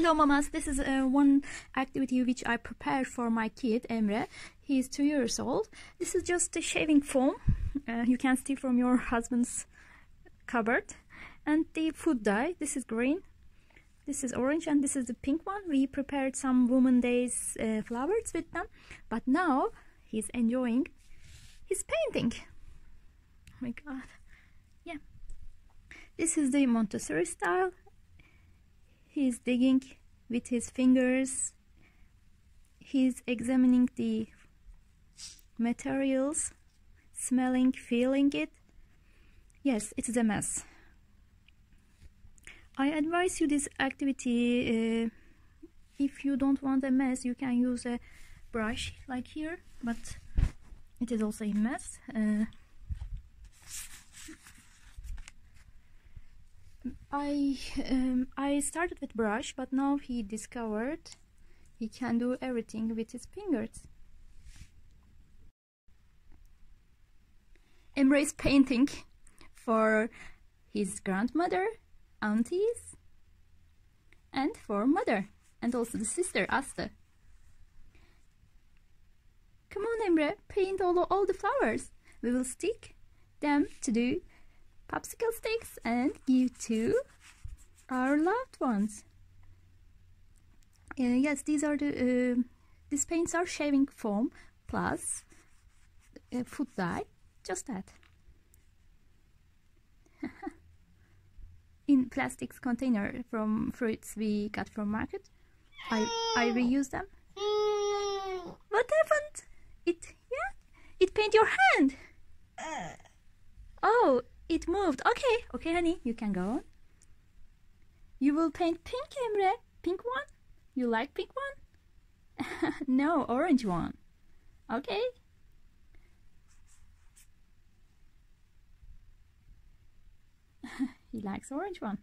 Hello mamas, this is uh, one activity which I prepared for my kid Emre. He is two years old. This is just a shaving foam uh, you can steal from your husband's cupboard. And the food dye, this is green, this is orange and this is the pink one. We prepared some Woman Days uh, flowers with them. But now he's enjoying his painting. Oh my god. Yeah. This is the Montessori style He's digging with his fingers. He's examining the materials, smelling, feeling it. Yes, it is a mess. I advise you this activity. Uh, if you don't want a mess, you can use a brush like here, but it is also a mess. Uh, I um, I started with brush, but now he discovered he can do everything with his fingers. Embrace painting for his grandmother, aunties, and for mother, and also the sister Asta. Come on, Emre, paint all, all the flowers. We will stick them to do popsicle sticks and you to our loved ones. Uh, yes, these are the uh, these paints are shaving foam plus uh, food dye, just that. In plastics container from fruits we got from market. I I reuse them. What happened? It yeah, it paint your hand. It moved. Okay, okay, honey, you can go on. You will paint pink, Emre. Pink one? You like pink one? no, orange one. Okay. he likes orange one.